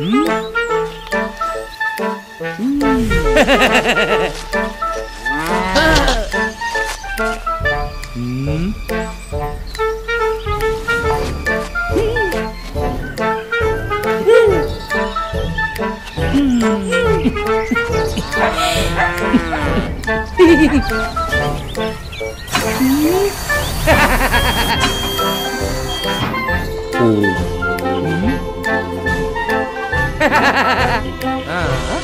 Hmm? Hmm. hmm. ah.